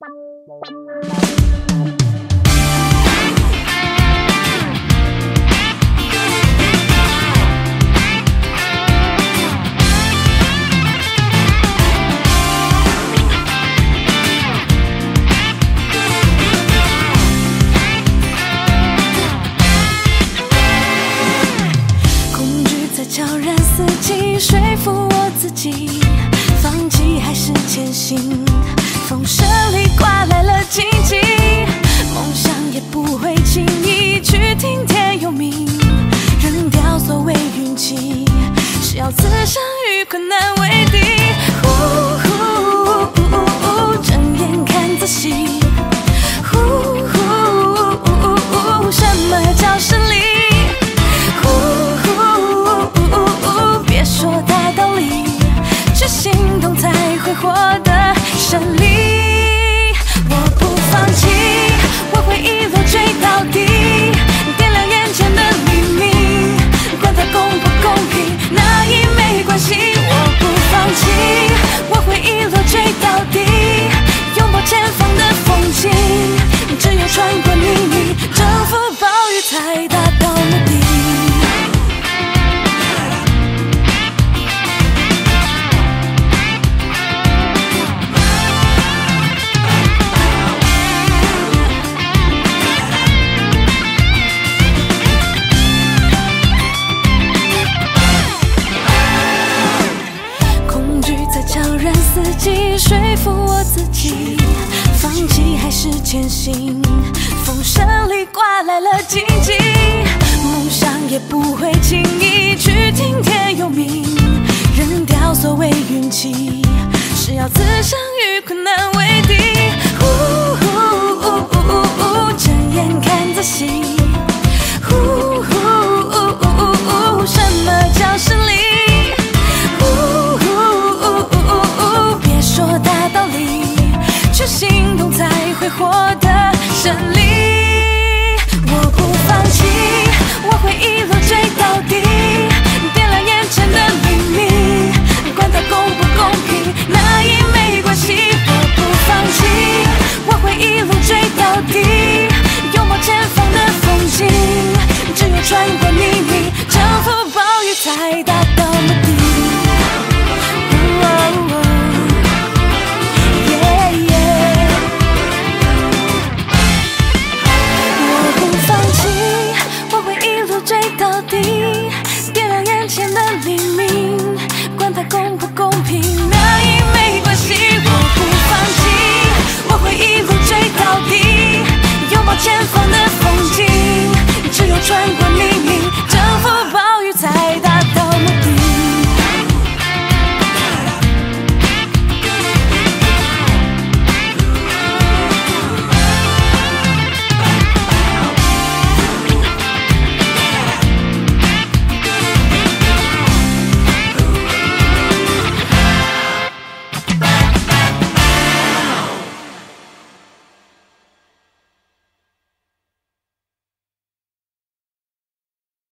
恐惧在悄然四季，说服我自己，放弃还是前行。风声听天由命，扔掉所谓运气，是要此生与困难才达到目的。恐惧在悄然四季，说服我自己，放弃还是前行。风声里刮来了荆棘，梦想也不会轻易去听天由命，扔掉所谓运气，是要自身与困难为敌。呜呜呜呜呜呜，睁眼看仔细。呼呼呼呼呼，什么叫胜利？呼呼呼呼，别说大道理，去行动才会获得胜利。